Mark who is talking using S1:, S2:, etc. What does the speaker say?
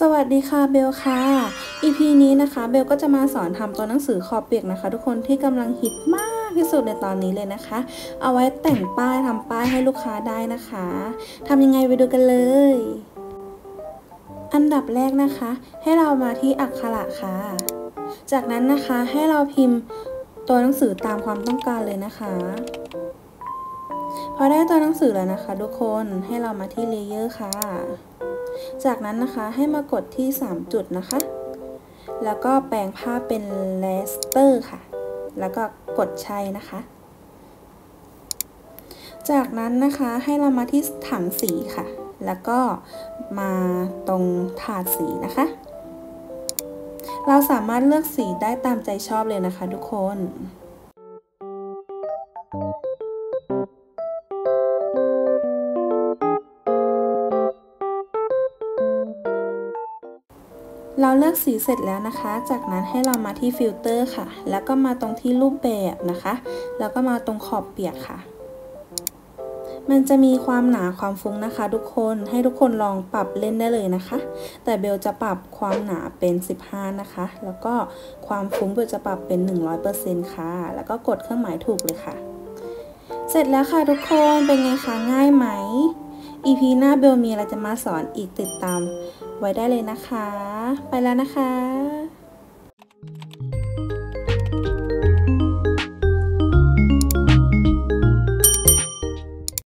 S1: สวัสดีค่ะเบลค่ะ EP นี้นะคะเบลก็จะมาสอนทำตัวหนังสือขอบเปียกนะคะ ทุกคนที่กำลังฮิตมากที่สุดในตอนนี้เลยนะคะ เอาไว้แต่งป้ายทำป้ายให้ลูกค้าได้นะคะทำยังไงไปดูกันเลย อันดับแรกนะคะ ให้เรามาที่อักขระค่ะ จากนั้นนะคะให้เราพิมพ์ตัวหนังสือตามความต้องการเลยนะคะพอได้ตัวหนังสือแล้วนะคะ ทุกคนให้เรามาที่ layer ค่ะ จากนั้นนะคะให้มากดที่ 3 จุดนะคะ แล้วก็แปลงภาพเป็น raster ค่ะ แล้วก็กดใช้นะคะ จากนั้นนะคะให้เรามาที่ถังสีค่ะ แล้วก็มาตรงถาดสีนะคะ เราสามารถเลือกสีได้ตามใจชอบเลยนะคะทุกคน เราเลือกสีเสร็จแล้วนะคะ จากนั้นให้เรามาที่ฟิลเตอร์ค่ะ แล้วก็มาตรงที่รูปแบบนะคะ แล้วก็มาตรงขอบเปียกค่ะ มันจะมีความหนาความฟุ้งนะคะ ทุกคน ให้ทุกคนลองปรับเล่นได้เลยนะคะ แต่เบลจะปรับความหนาเป็น 15 นะคะ แล้วก็ความฟุ้งเบลจะปรับเป็น 100%ค่ะ แล้วก็กดเครื่องหมายถูกเลยค่ะ เสร็จแล้วค่ะทุกคน เป็นไงคะ ง่ายไหม EP หน้าเบลมีอะไรจะมาสอนอีกติดตาม ไว้ได้เลยนะคะ ไปแล้วนะคะ